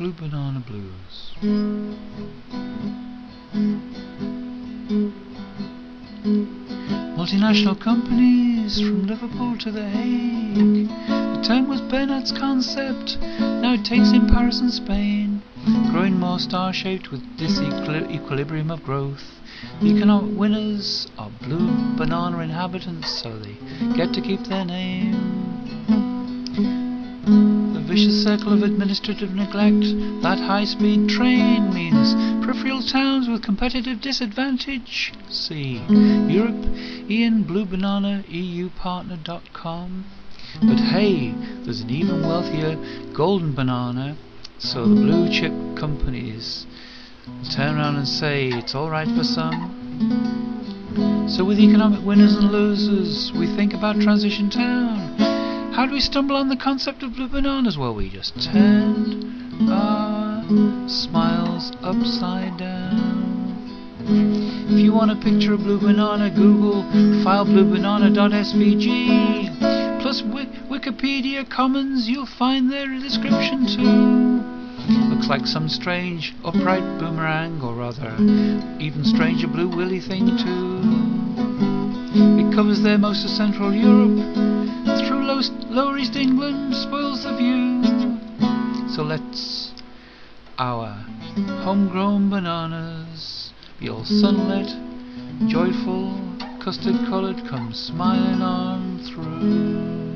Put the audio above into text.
Blue Banana Blues. Multinational companies from Liverpool to The Hague. The term was Bernard's concept, now it takes in Paris and Spain. Growing more star shaped with disequilibrium of growth. The economic winners are blue banana inhabitants, so they get to keep their name vicious circle of administrative neglect. That high speed train means peripheral towns with competitive disadvantage. See Europe, Ian Blue Banana, EUPartner.com. But hey, there's an even wealthier golden banana, so the blue chip companies turn around and say it's alright for some. So with economic winners and losers, we think about transition town. How do we stumble on the concept of blue bananas? Well, we just turned our smiles upside down. If you want a picture of blue banana, Google file bluebanana.svg. Plus Wikipedia Commons, you'll find there a description too. Looks like some strange upright boomerang, or rather, even stranger blue willy thing too. It covers there most of Central Europe Lower East England spoils the view. So let's our homegrown bananas be all sunlit, joyful, custard coloured, come smiling on through.